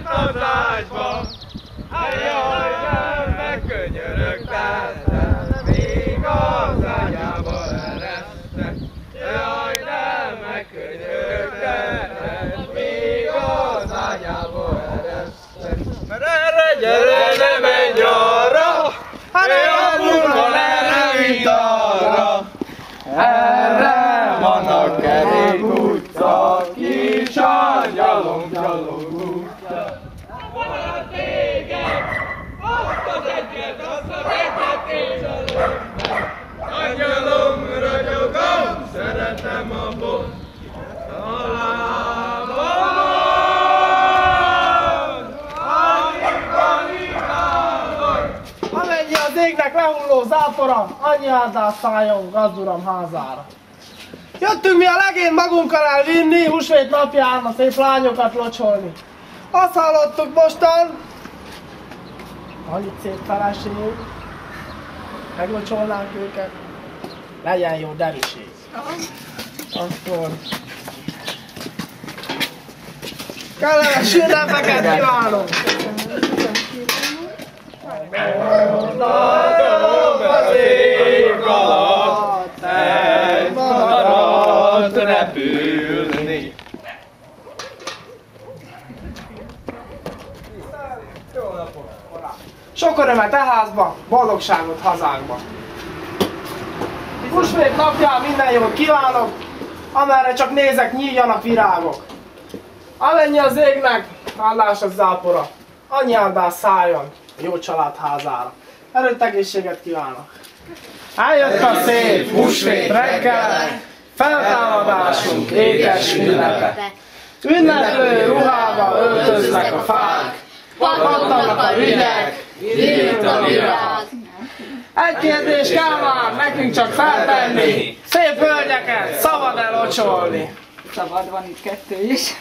life of Osborne. Hey, aye. Lehulló zápora, annyi áldás szálljon gazduram házára. Jöttünk mi a legény magunkkal elvinni, húsvét napján a szép lányokat locsolni. Azt hallottuk mostan, annyit szép feleség, meglocsolnánk őket, legyen jó deriség. Akkor kellemes ünnepeket kívánok! Adom repülni. Sok örömet e házba, boldogságot hazánkba. Húsvét napján minden jót kívánok, amerre csak nézek, nyíljanak virágok. Amennyi az égnek, állás az zápora, annyi áldás szálljon a jó család házára. Erőt egészséget kívánok! Eljött a szép húsvét reggel, feltámadásunk édes ünnepe. Ünneplő ruhába öltöznek a fák, pattannak a ügyek, nyílt a virág. Egy kérdés kell már nekünk csak feltenni, szép hölgyeket szabad elocsolni. Szabad van itt kettő is.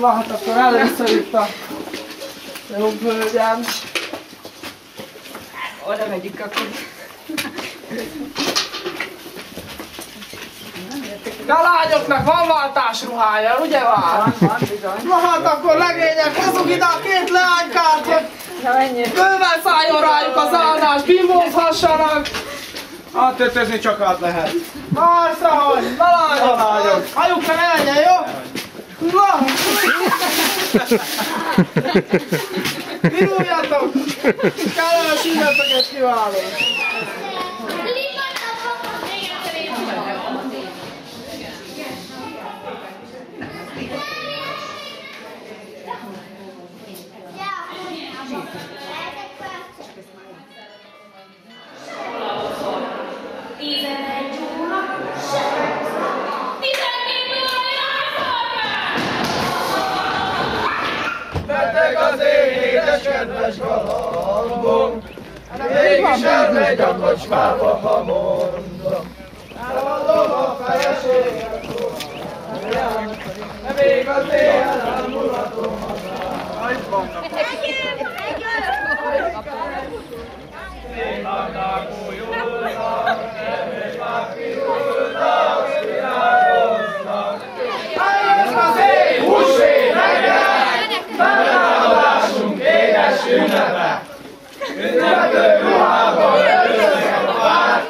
Na hát akkor először itt a jobb hölgyem. Oda megyünk akkor. De a lányoknak van váltás ruhája, ugye vár? Van, bizony. Na hát akkor legények, hozzuk ide a két leánykát, hogy bőven szálljon rájuk az áldás, bimbózhassanak. Átöltözni csak át lehet. Persze, hogy, na lányok, Na, lányok. hagyjuk fel menjen, jó? Na! Viruljatok! Kellemes ünnepeket kívánok! Kedves galambom, mégis elmegy a kocsmába, ha mondom. Elmondom a feleséget, de még az éjjel elmulatom az Szénadnak újulnak, és már pirulnak, virágoznak. Eljött az éj, húsvét reggel, Feltámadásunk édes ünnepe! Ünneplő ruhába öltöznek a fák,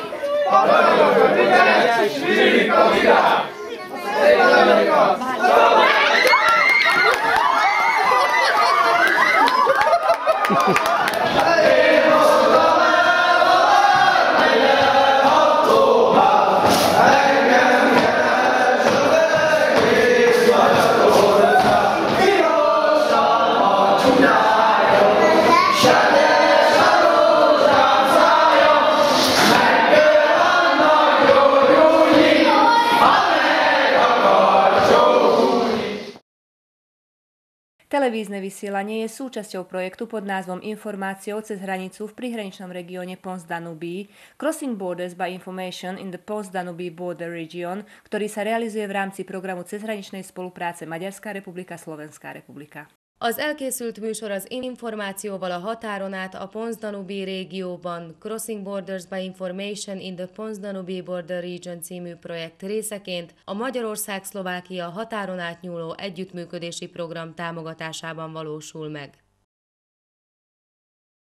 Televízne vysielanie je súčasťou projektu pod názvom Informáciou cez hranicu v prihraničnom regióne Pons Danubí Crossing Borders by Information in the Pons Danubí Border Region, ktorý sa realizuje v rámci programu cezhraničnej spolupráce Maďarská republika Slovenská republika. Az elkészült műsor az információval a határon át a Pons-Danubi régióban Crossing Borders by Information in the Pons-Danubi Border Region című projekt részeként a Magyarország-Szlovákia határon átnyúló együttműködési program támogatásában valósul meg.